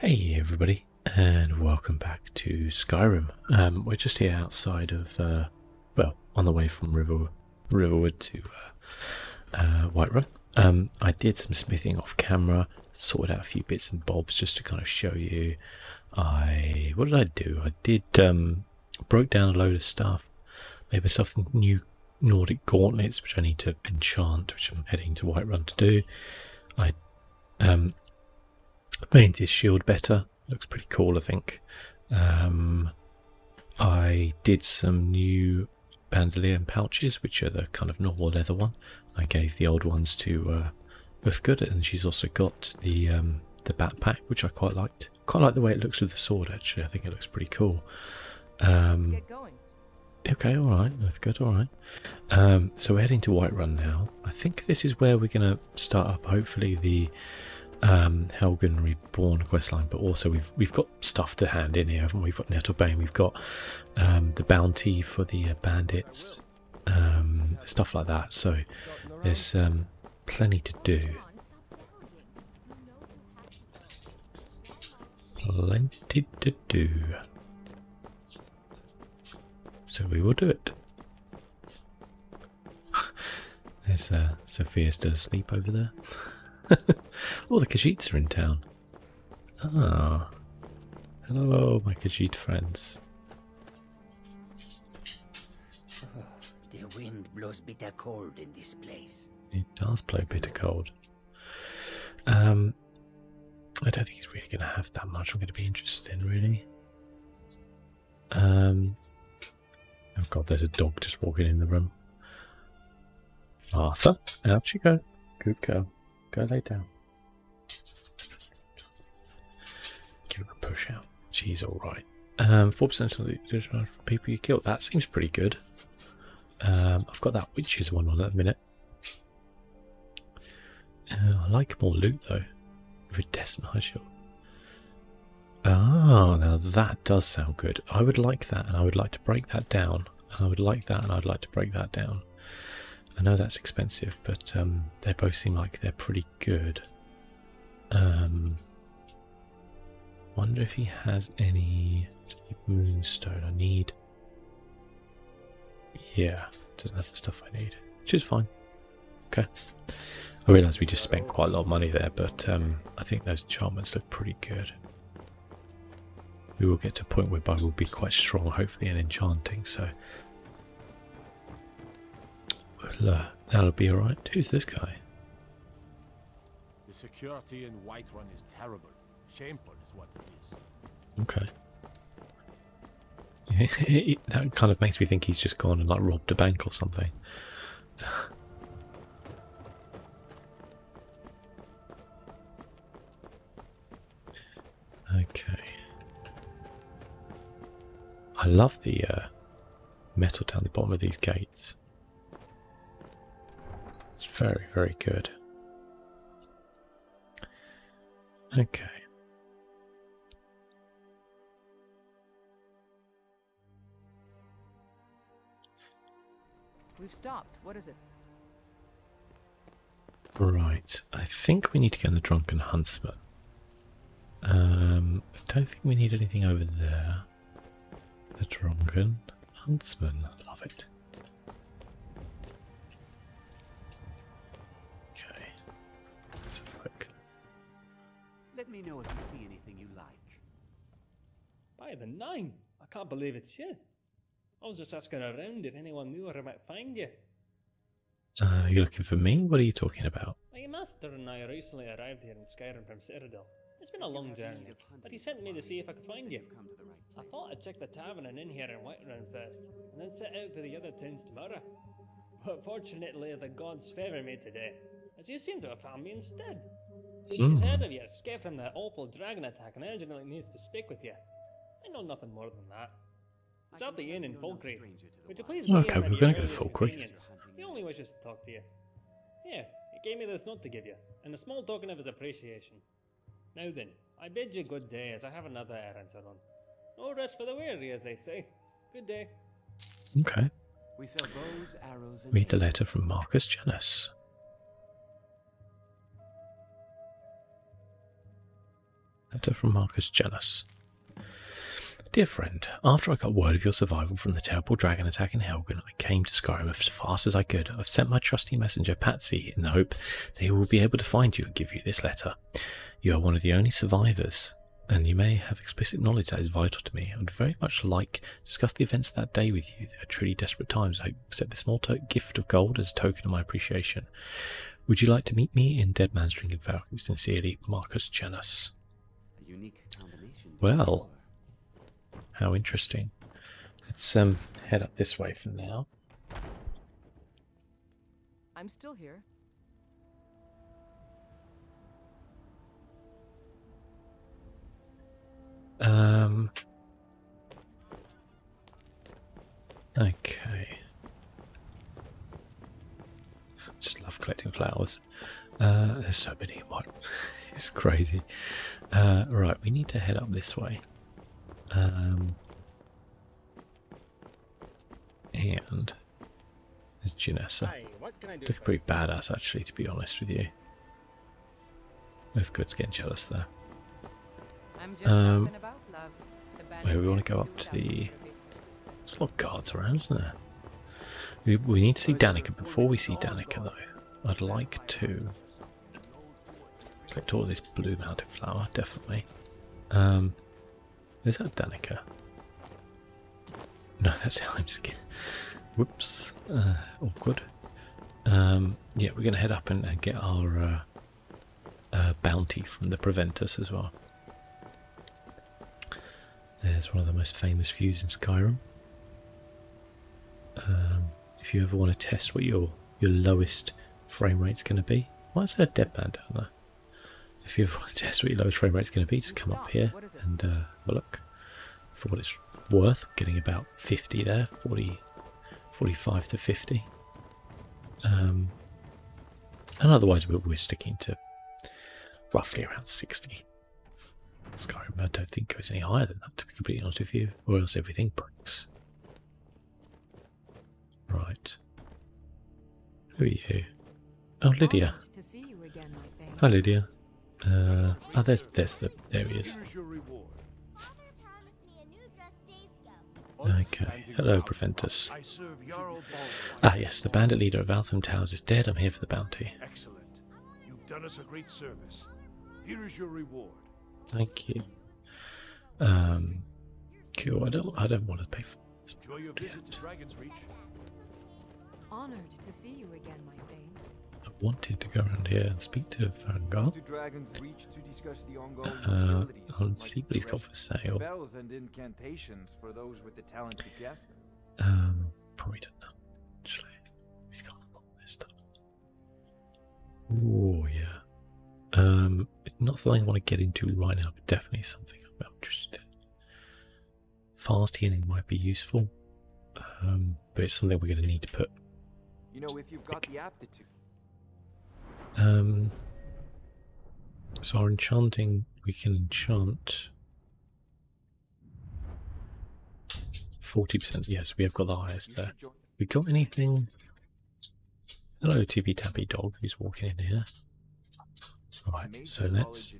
Hey everybody, and welcome back to Skyrim. Um, we're just here outside of, uh, well, on the way from River Riverwood to uh, uh, Whiterun. Um, I did some smithing off camera, sorted out a few bits and bobs just to kind of show you. I what did I do? I did um, broke down a load of stuff, made myself some new Nordic gauntlets, which I need to enchant, which I'm heading to Whiterun to do. I um, made this shield better. Looks pretty cool, I think. Um, I did some new bandolier pouches, which are the kind of normal leather one. I gave the old ones to uh, Uthgerd, and she's also got the um, the backpack, which I quite liked. Quite like the way it looks with the sword, actually. I think it looks pretty cool. Um, okay, all right, Uthgerd, all right. Um, so we're heading to Whiterun now. I think this is where we're going to start up, hopefully, the um, Helgen Reborn questline, but also we've we've got stuff to hand in here, haven't we? We've got Nettlebane, we've got um, the bounty for the uh, bandits, um, stuff like that. So there's um, plenty to do. Plenty to do. So we will do it. There's uh, Sophia still asleep over there. oh, the Khajiits are in town. Ah. Hello, my Khajiit friends. The wind blows bitter cold in this place. It does blow bitter cold. Um, I don't think he's really going to have that much I'm going to be interested in, really. Um, oh god, there's a dog just walking in the room. Arthur, out you go. Good girl. Go lay down. Give her a push out. She's alright. Um, 4% of the people you killed. That seems pretty good. Um, I've got that witches one on at the minute. Uh, I like more loot though. Iridescent high shield. Ah, now that does sound good. I would like that, and I would like to break that down. And I would like that, and I'd like to break that down. I know that's expensive, but um, they both seem like they're pretty good. Um, wonder if he has any moonstone. I need. Yeah, doesn't have the stuff I need, which is fine. Okay. I realise we just spent quite a lot of money there, but um, I think those enchantments look pretty good. We will get to a point whereby we'll be quite strong, hopefully, in enchanting, so that'll be alright. Who's this guy? The security in Whiterun is terrible. Shameful is what it is. Okay. that kind of makes me think he's just gone and like robbed a bank or something. okay. I love the uh, metal down the bottom of these gates. It's very, very good. Okay. We've stopped. What is it? Right. I think we need to go in the Drunken Huntsman. Um, I don't think we need anything over there. The Drunken Huntsman. Love it. Let me know if you see anything you like. By the nine! I can't believe it's you. I was just asking around if anyone knew where I might find you. Uh, you looking for me? What are you talking about? My master and I recently arrived here in Skyrim from Cyrodiil. It's been a long journey, but he sent me to see if I could find you. I thought I'd check the tavern and inn here in Whiterun first, and then set out for the other towns tomorrow. But fortunately, the gods favour me today, as you seem to have found me instead. He's Hmm. heard of your escape from that awful dragon attack and urgently needs to speak with you. I know nothing more than that. It's at the inn in Falkreath. Would you please Okay, we're gonna go to earliest He only wishes to talk to you. Here, he gave me this note to give you, and a small token of his appreciation. Now then, I bid you good day, as I have another errand to run. No rest for the weary, as they say. Good day. Okay. We sell bows, arrows, and Read the letter from Marcus Janus. Letter from Marcus Janus. Dear friend, after I got word of your survival from the terrible dragon attack in Helgen, I came to Skyrim as fast as I could. I've sent my trusty messenger Patsy in the hope that he will be able to find you and give you this letter. You are one of the only survivors, and you may have explicit knowledge that is vital to me. I would very much like to discuss the events of that day with you. They are truly desperate times. I hope accept this small gift of gold as a token of my appreciation. Would you like to meet me in Dead Man's Drink in Falkreath? Sincerely, Marcus Janus. A unique combination. Well, how interesting. Let's um head up this way for now. I'm still here. Um. Okay. Just love collecting flowers. Uh, there's so many. What? It's crazy. Uh, right, we need to head up this way. Um. And there's Jenassa. what can Looking pretty badass, actually, to be honest with you. Both goods getting jealous there. I'm Um, out and about, love. The wait, bandit we wanna go up to the- There's a lot of guards around, isn't there? We, we need to see Danica. Before we see Danica, though, I'd like to collect all this blue mountain flower, definitely. Um, is that Danica? No, that's Heimskr. Whoops. Uh, awkward. Um, yeah, we're going to head up and, and get our uh, uh, bounty from the Proventus as well. There's one of the most famous views in Skyrim. Um, if you ever want to test what your your lowest frame rate's going to be, why is there a dead man down there? If you ever want to test what your lowest frame rate is going to be, just come up here and uh, have a look. For what it's worth, I'm getting about 50 there, 40, 45 to 50. Um, and otherwise, we're, we're sticking to roughly around 60. Skyrim, I don't think goes any higher than that, to be completely honest with you, or else everything breaks. Right. Who are you? Oh, Lydia. Honored To see you again, my babe. Hi, Lydia. Uh, oh, there's, there's the, there he is. Here's your reward. Father promised me a new dress days ago. Okay. Hello, Proventus. I serve Jarl Balgruuf. Ah, yes, the bandit leader of Valtheim Towers is dead. I'm here for the bounty. Excellent. You've done us a great service. Here is your reward. Thank you. Um, cool. I don't, I don't want to pay for this. Enjoy your visit to Dragon's Reach. Honored to see you again, my babe. I wanted to go around here and speak to Farengar. to Dragon's Reach to discuss the ongoing Uh, facilities, I'll see what he's got for sale. Spells and incantations for those with the talent to guess. Um, probably don't know. Actually, he's got a lot of this stuff. Oh yeah. Um, it's not something I want to get into right now, but definitely something I'm interested in. Fast healing might be useful, um, but it's something we're going to need to put. You know, if you've got the aptitude. Um, so our enchanting, we can enchant. Forty percent. Yes, we have got the highest there. We got anything? Hello, Tippy Tappy dog who's walking in here. Right, so let's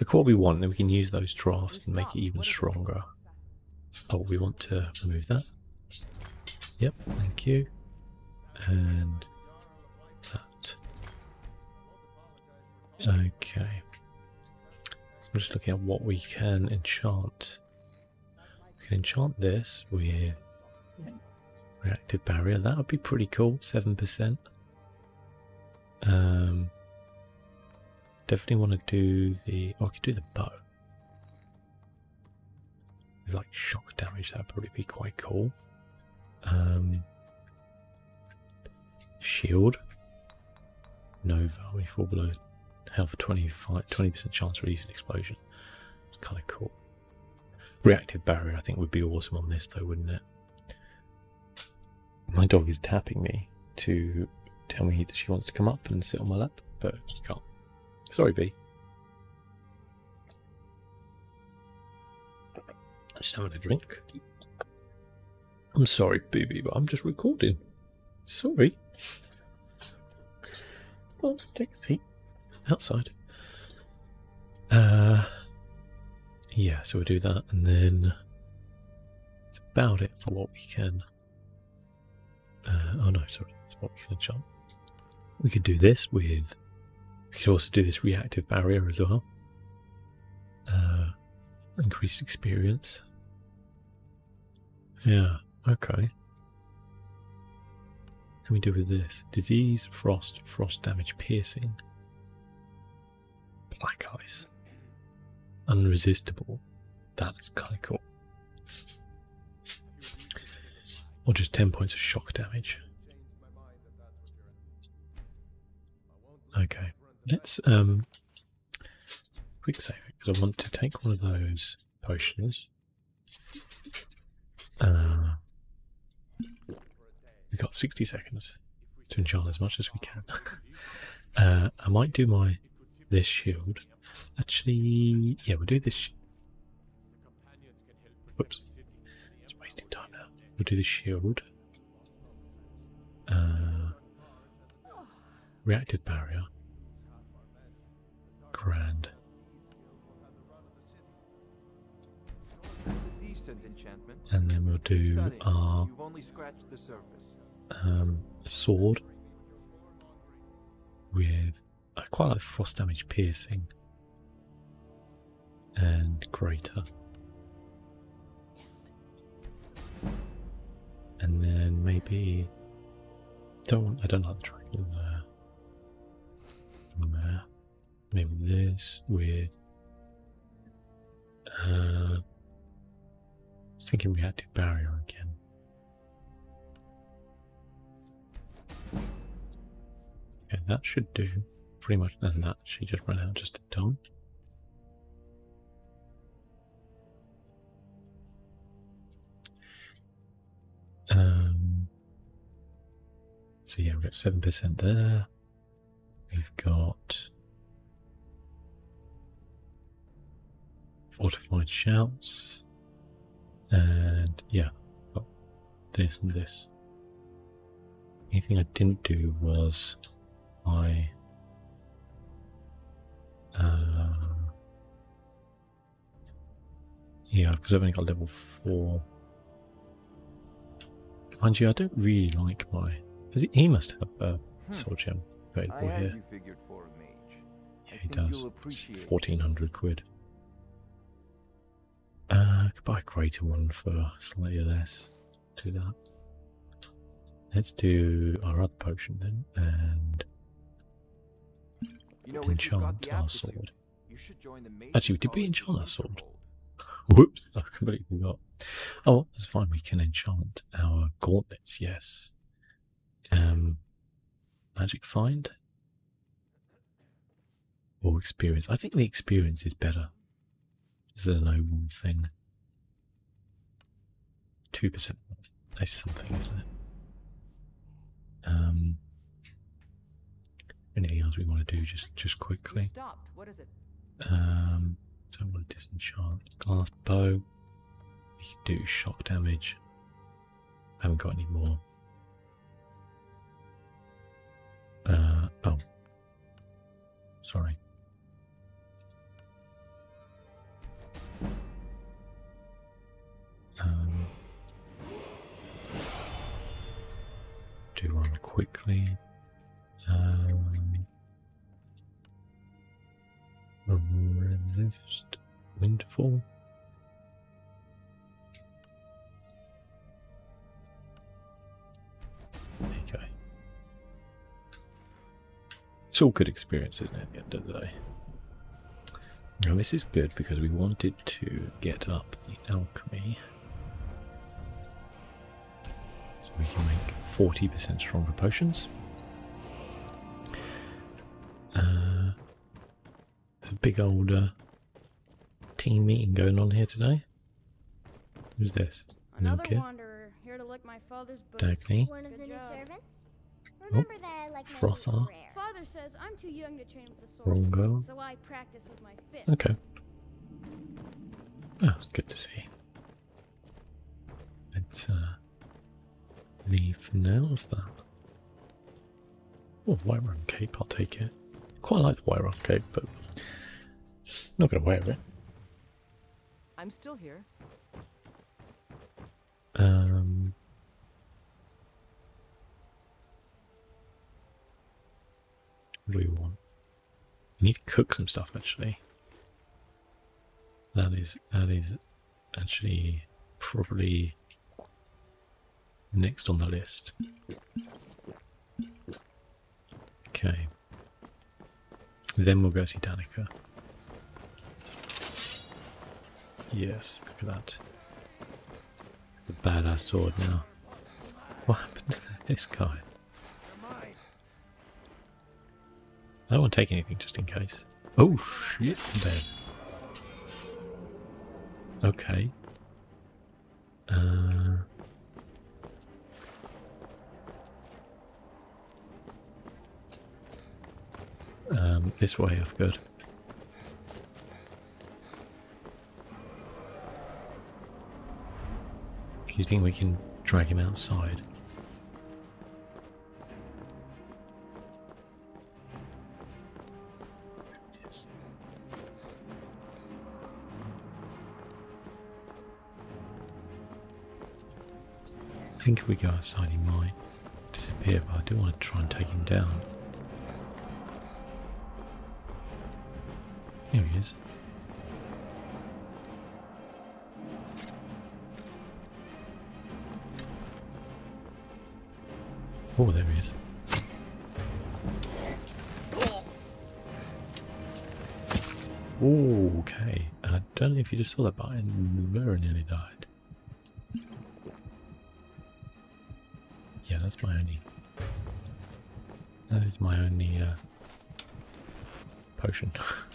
look what we want, then we can use those drafts and make it even stronger. Oh, we want to remove that. Yep, thank you. And Okay. So I'm just looking at what we can enchant. We can enchant this with reactive barrier. That would be pretty cool. Seven percent. Um, definitely want to do the. Oh, I could do the bow. With like shock damage, that'd probably be quite cool. Um, shield. Nova. We fall below health 25, 20% chance of releasing explosion. It's kind of cool. Reactive barrier, I think, would be awesome on this, though, wouldn't it? My dog is tapping me to tell me that she wants to come up and sit on my lap, but she can't. Sorry, B. I'm just having a drink. I'm sorry, BB, but I'm just recording. Sorry. Well, take a seat. Outside. Uh, yeah, so we'll do that, and then it's about it for what we can. Uh, oh no, sorry, that's what we can enchant. We could do this with. We could also do this reactive barrier as well. Uh, increased experience. Yeah, okay. What can we do with this? Disease, frost, frost damage, piercing. Black ice. Unresistible. That is kind of cool. Or just 10 points of shock damage. Okay, let's um quick save it because I want to take one of those potions. Uh, we've got 60 seconds to enchant as much as we can. uh, I might do my this shield. Actually, yeah, we'll do this. Whoops, it's wasting time now. We'll do the shield. Uh, reactive barrier. Grand. That's a decent enchantment. And then we'll do our You've only scratched the surface. um, sword quite like frost damage piercing and greater. And then maybe don't want I don't like the triangle there. There. Maybe this with uh thinking reactive barrier again. Okay, that should do pretty much. And that She just ran out just in time. Um, so yeah, we've got seven percent there. We've got fortified shouts, and yeah, got this and this. Anything I didn't do was I uh, yeah, because I've only got level four. Mind you, I don't really like my. He, he must have a sword gem available here. you figured for a mage. Yeah, he does. It's fourteen hundred quid. Uh, I could buy a greater one for slightly less. Do that. Let's do our other potion then, and enchant our sword. You should join the Actually, did we enchant our sword? Whoops, I completely forgot. Oh, that's fine. We can enchant our gauntlets, yes. Um, magic find or experience. I think the experience is better. This is an overall thing. Two percent. That's something, isn't it? Um, anything else we want to do? Just, just quickly. Stopped. What is it? Um, don't want to disenchant. Glass bow. We can do shock damage. I haven't got any more. Uh, oh. Sorry. Um, do one quickly. Windfall. Okay. It's all good experience, isn't it, at the end of the day? Now this is good because we wanted to get up the alchemy. So we can make 40% stronger potions. Uh, a big old uh, team meeting going on here today. Who's this? Another Milky? wanderer here to lick my father's boots. Dagny? One of the Good new servants? Remember that I like my rare. Father says I'm too young to train with the sword, Rongo? so I practice with my fists. Okay. Oh, it's good to see. Let's uh, leave for now. What's that? Oh, Whiterun cape. I'll take it. Quite like the Whiterun cape, but not going to wear it. I'm still here. Um. What do we want? We need to cook some stuff actually. That is that is actually probably next on the list. Okay. Then we'll go see Danica. Yes, look at that. The badass sword now. What happened to this guy? I don't want to take anything just in case. Oh shit, bed. Okay. Uh, um, this way is good. Do you think we can drag him outside? I think if we go outside he might disappear, but I do want to try and take him down. Here he is. Oh, there he is. Oh, okay. I don't know if you just saw that, but I very nearly died. Yeah, that's my only. That is my only uh, potion.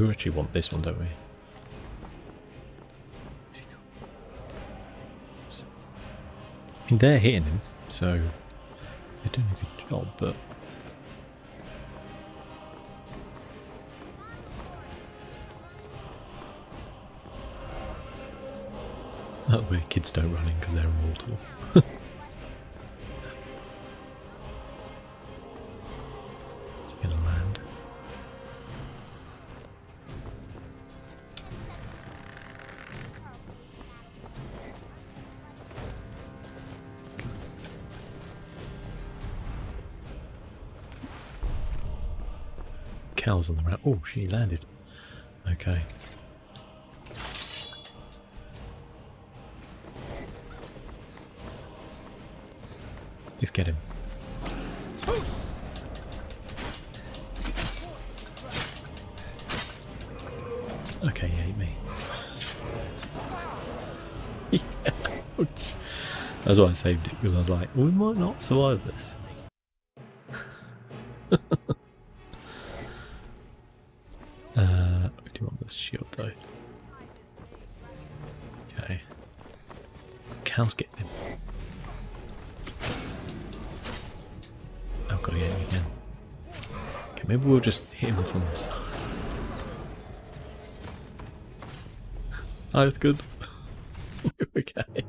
We actually want this one, don't we? I mean, they're hitting him, so they're doing a good job, but. That way kids don't run in because they're immortal. On the ground. Oh, she landed. Okay. Let's get him. Okay, he ate me. yeah. That's why I saved it, because I was like, we might not survive this. Cows get him. Oh god, he ate me again. Okay, maybe we'll just hit him from the side. Oh, that's good. okay.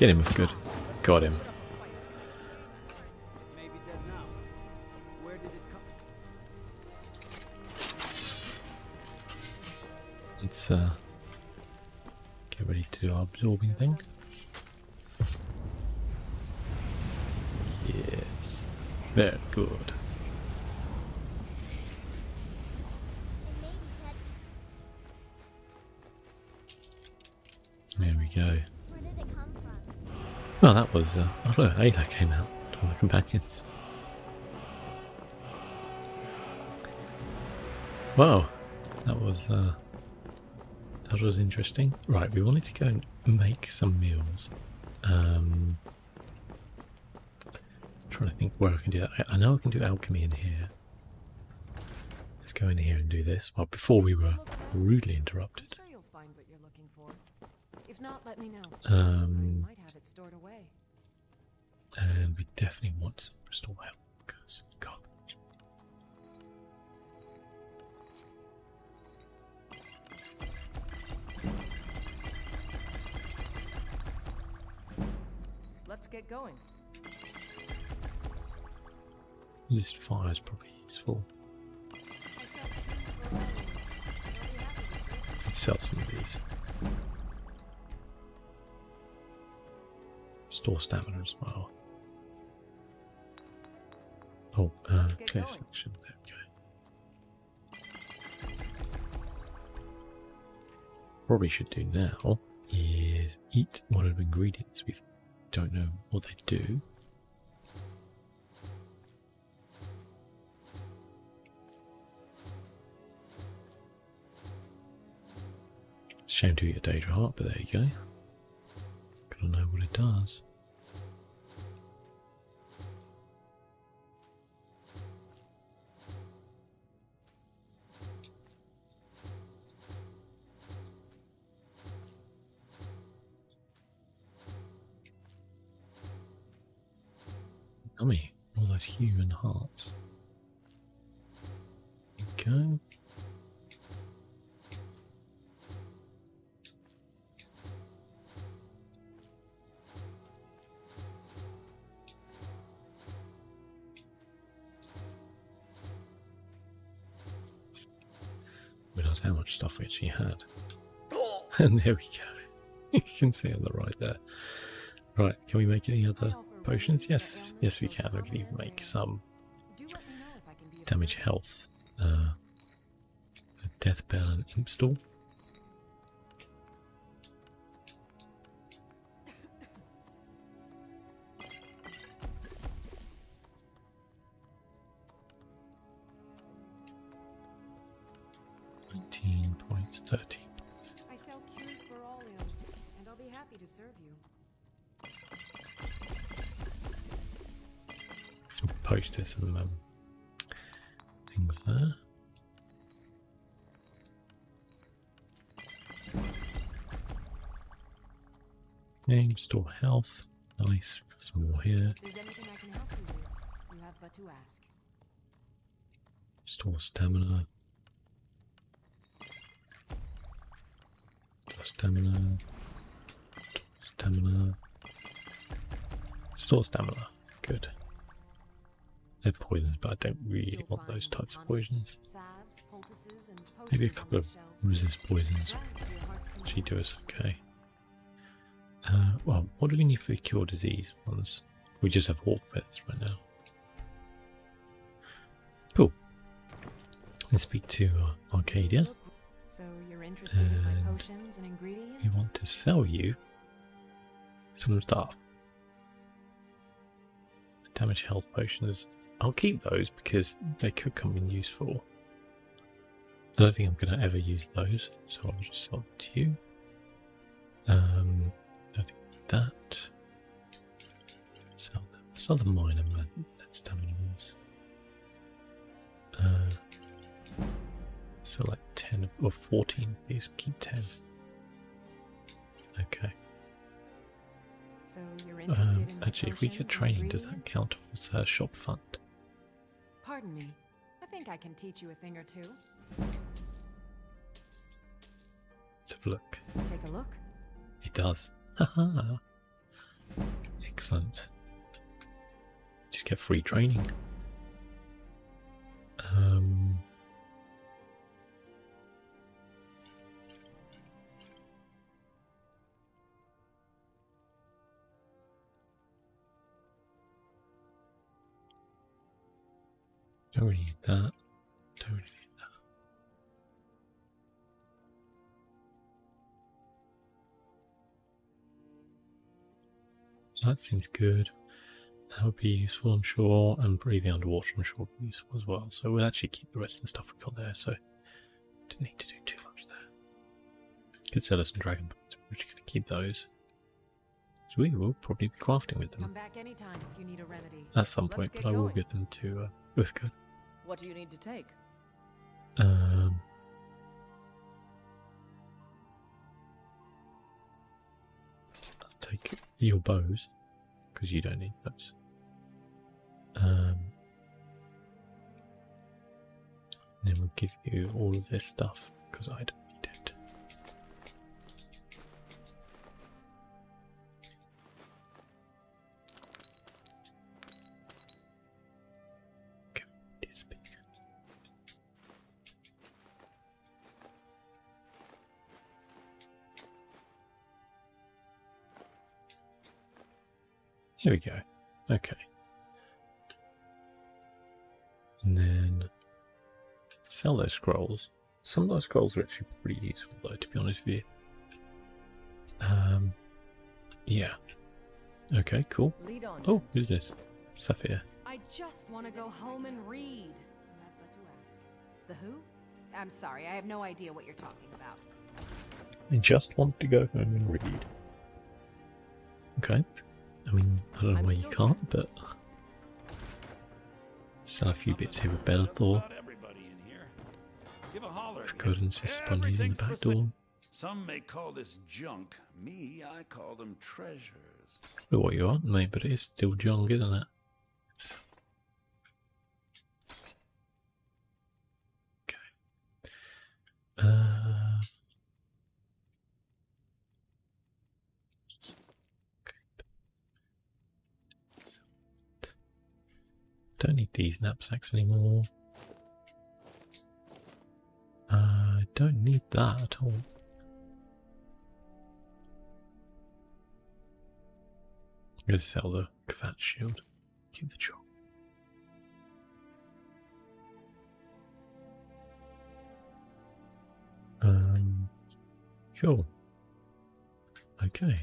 Get him if good. Got him. It's uh get ready to do our absorbing thing. Yes. Very good. There we go. Well, that was. Uh, oh, look, Aela came out. One of the companions. Wow, that was. Uh, that was interesting. Right, we wanted to go and make some meals. Um, trying to think where I can do that. I, I know I can do alchemy in here. Let's go in here and do this. Well, before we were rudely interrupted. I'm definitely want some restore health because God. Let's get going. This fire is probably useful. I sell things for always. I'll be happy to serve Let's sell some of these. Store stamina as well. Oh, uh, selection. There we go. Probably should do now is eat one of the ingredients. We don't know what they do. Shame to eat a Daedra heart, but there you go. Gotta know what it does. Human hearts. Go. realize how much stuff we actually had. And there we go. You can see on the right there. Right, can we make any other potions? Yes, yes we can. We can even make some damage health. Uh, death bell and imp stool. Some um, things there. Name, store health. Nice. Some more here. If there's anything I can help you with, you have but to ask. Store stamina. Store stamina. Store stamina. Store stamina. Good. They're poisons, but I don't really want those types of poisons. and Maybe a couple of resist poisons. Browse to your heart's Actually, do us okay. Uh, well, what do we need for the cure disease ones? We just have hawk feathers right now. Cool. Let's speak to uh, Arcadia. So you're interested in my potions and ingredients? We want to sell you some stuff. Damage health potions. I'll keep those because they could come in useful. I don't think I'm going to ever use those, so I'll just sell to you. Um, don't need that. Sell them. Sell the minor man. Stamina ones. Uh, so like 10 or 14 please keep 10 okay So you're interested um, in actually if we get training does that count towards uh, shop fund Pardon me. I think I can teach you a thing or two. let's have a look Take a look. it does Haha. excellent just get free training um Don't really need that. Don't really need that. That seems good. That would be useful, I'm sure, and breathing underwater, I'm sure, would be useful as well. So we'll actually keep the rest of the stuff we got there. So didn't need to do too much there. Could sell us some dragon points. We're just going to keep those. So we will probably be crafting with Come them back anytime if you need a remedy. at some point, but I will get them to uh, Uthka. What do you need to take? Um, I'll take your bows because you don't need those. Um, then we'll give you all of this stuff because I don't Here we go. Okay. And then sell those scrolls. Some of those scrolls are actually pretty useful though, to be honest with you. Um yeah. Okay, cool. Oh, who's this? Saphir. I just want to go home and read. You have but to ask. The who? I'm sorry, I have no idea what you're talking about. I just want to go home and read. Okay. I mean, I don't know I'm why you can't, but sell a few bits here with Belethor. About everybody in a holler. If if God insists upon using the back door. Some may call this junk. Me, I call them treasures. Look what you want, mate, but it is still junk, isn't it? Don't need these knapsacks anymore. I don't need that at all. I'm going to sell the Kvat shield. Keep the job. Um, cool. Okay.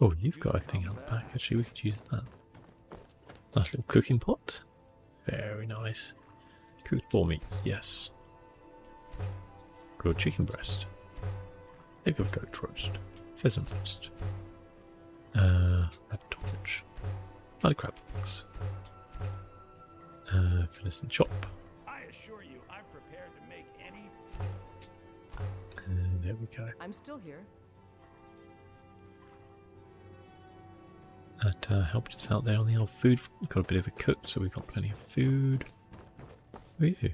Oh, you've got a thing out the back. Actually, we could use that. Nice little cooking pot. Very nice. Cooked boar meats, yes. Grilled chicken breast. Egg of goat roast. Pheasant roast. Uh, red torch. Mud crab legs. Uh, venison chop. I assure you, I'm prepared to make any. And there we go. I'm still here. That uh, helped us out there on the old food. Got a bit of a cook, so we've got plenty of food. Who are you?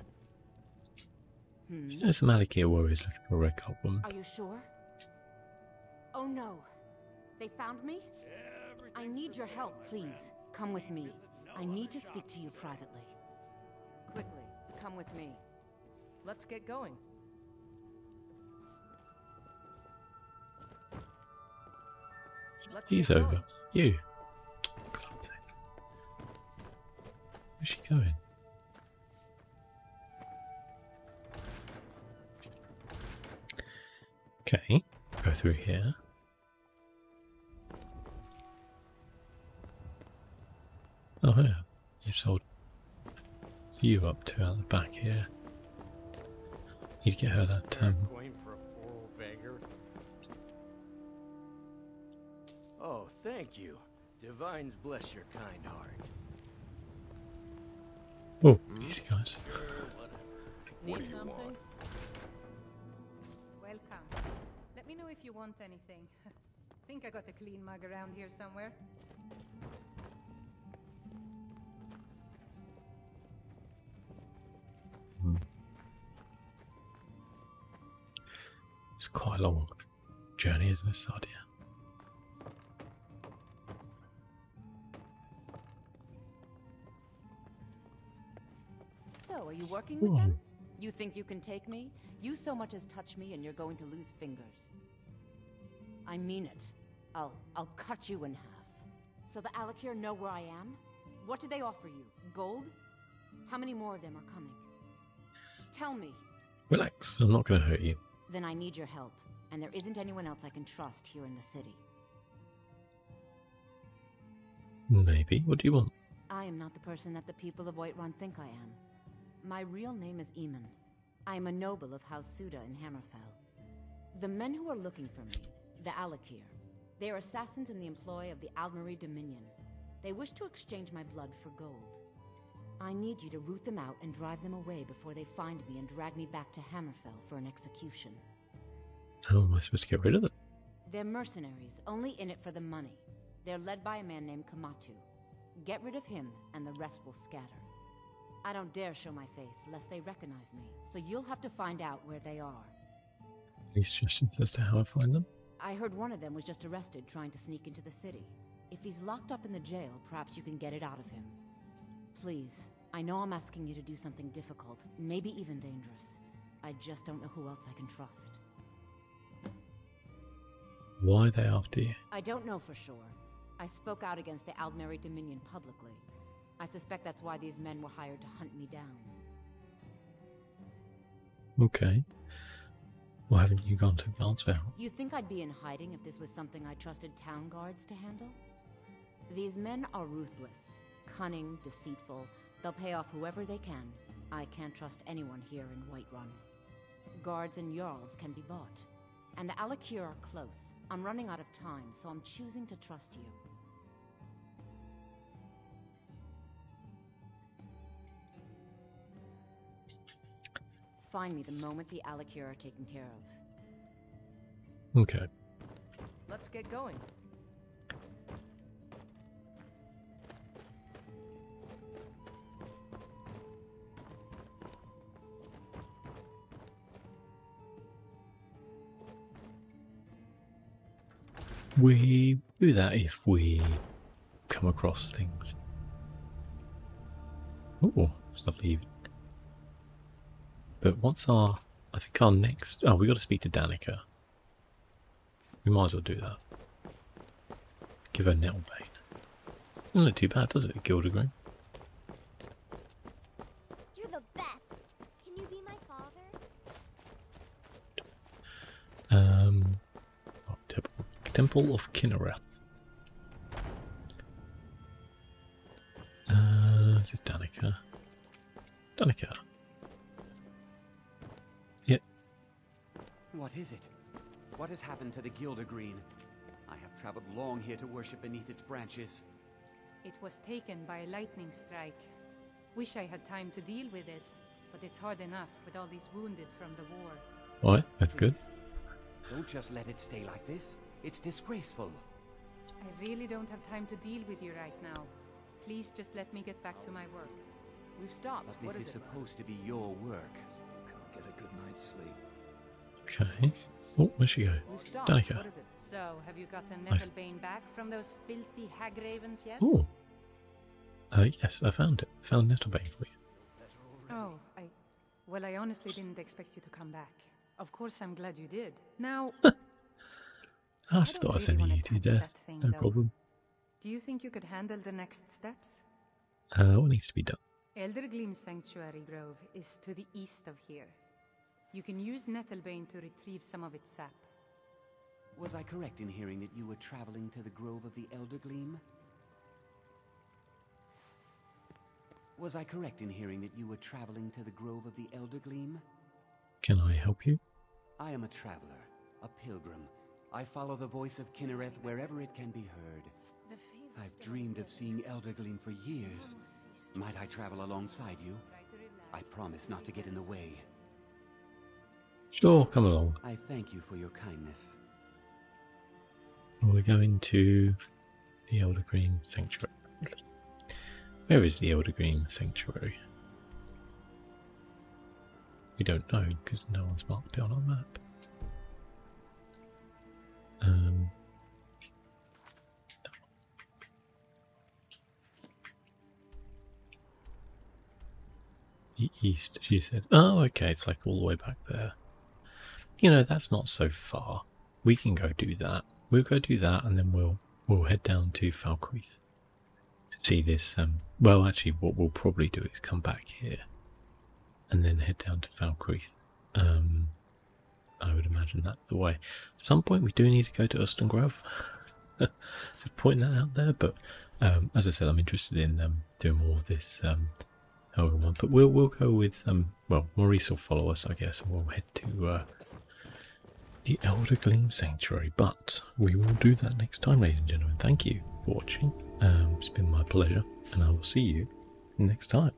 Hmm. You know some Alik'r warriors looking for a Redguard woman. Are you sure? Oh no. They found me? I need your help, please. Come with me. I need to speak to you privately. Quickly, come with me. Let's get going. Let's He's over. You. Where's she going? Okay, go through here. Oh yeah, you sold you up to out the back here. Need to get her that um. Oh, thank you. Divines bless your kind heart. Oh, easy guys. What Need something? Welcome. Let me know if you want anything. I Think I got a clean mug around here somewhere. Hmm. It's quite a long journey, isn't it, Saadia? You working with them? You think you can take me? You so much as touch me and you're going to lose fingers. I mean it. I'll I'll cut you in half. So the Alik'r know where I am? What did they offer you? Gold? How many more of them are coming? Tell me. Relax, I'm not going to hurt you. Then I need your help, and there isn't anyone else I can trust here in the city. Maybe. What do you want? I am not the person that the people of Whiterun think I am. My real name is Iman. I am a noble of House Suda in Hammerfell. The men who are looking for me, the Alik'r, they are assassins in the employ of the Aldmeri Dominion. They wish to exchange my blood for gold. I need you to root them out and drive them away before they find me and drag me back to Hammerfell for an execution. How am I supposed to get rid of them? They're mercenaries, only in it for the money. They're led by a man named Kematu. Get rid of him, and the rest will scatter. I don't dare show my face, lest they recognize me, so you'll have to find out where they are. Any suggestions as to how I find them? I heard one of them was just arrested trying to sneak into the city. If he's locked up in the jail, perhaps you can get it out of him. Please, I know I'm asking you to do something difficult, maybe even dangerous. I just don't know who else I can trust. Why are they after you? I don't know for sure. I spoke out against the Aldmeri Dominion publicly. I suspect that's why these men were hired to hunt me down. Okay. Why haven't you gone to Glancevale? You think I'd be in hiding if this was something I trusted town guards to handle? These men are ruthless, cunning, deceitful. They'll pay off whoever they can. I can't trust anyone here in Whiterun. Guards and Jarls can be bought. And the Alik'r are close. I'm running out of time, so I'm choosing to trust you. Find me the moment the Alik'r are taken care of. Okay. Let's get going. We do that if we come across things. Oh, it's lovely. But what's our... I think our next... Oh, we got to speak to Danica. We might as well do that. Give her Nettlebane. Doesn't look too bad, does it, Gildergreen? You're the best. Can you be my father? Um, oh, Temple, Temple of Kynareth. Uh, this is Danica. Danica. What is it? What has happened to the Gildergreen? I have traveled long here to worship beneath its branches. It was taken by a lightning strike. Wish I had time to deal with it, but it's hard enough with all these wounded from the war. Alright, that's good. Don't just let it stay like this. It's disgraceful. I really don't have time to deal with you right now. Please just let me get back to my work. We've stopped. But What this is is it? supposed to be your work. Can't get a good night's sleep. Okay. Oh, where'd she go? Danica. What is it? So, have you gotten Nettlebane back from those filthy hag ravens yet? Oh. Uh, yes, I found it. Found Nettlebane for you. Oh, I. Well, I honestly didn't expect you to come back. Of course, I'm glad you did. Now, I just thought I'd send you to death. thing, No though. problem. do you think you could handle the next steps? Uh, what needs to be done? Eldergleam Sanctuary Grove is to the east of here. You can use Nettlebane to retrieve some of its sap. Was I correct in hearing that you were traveling to the Grove of the Eldergleam? Was I correct in hearing that you were traveling to the Grove of the Eldergleam? Can I help you? I am a traveler, a pilgrim. I follow the voice of Kynareth wherever it can be heard. I've dreamed of seeing Eldergleam for years. Might I travel alongside you? I promise not to get in the way. Sure, come along. I thank you for your kindness. We're going to the Elder Green Sanctuary. Where is the Elder Green Sanctuary? We don't know because no one's marked it on our map. Um, the east, she said. Oh, okay, it's like all the way back there. You know, that's not so far. We can go do that. We'll go do that, and then we'll we'll head down to Falkreath. to see this. Um, well, actually, what we'll probably do is come back here and then head down to Falkreath. Um, I would imagine that's the way. At some point, we do need to go to Ustengrav. Just point that out there. But um, as I said, I'm interested in um, doing more of this um, one. But we'll we'll go with um, well, Maurice will follow us, I guess, and we'll head to uh, the Eldergleam Sanctuary. But we will do that next time, ladies and gentlemen. Thank you for watching. Um, it's been my pleasure, and I will see you next time.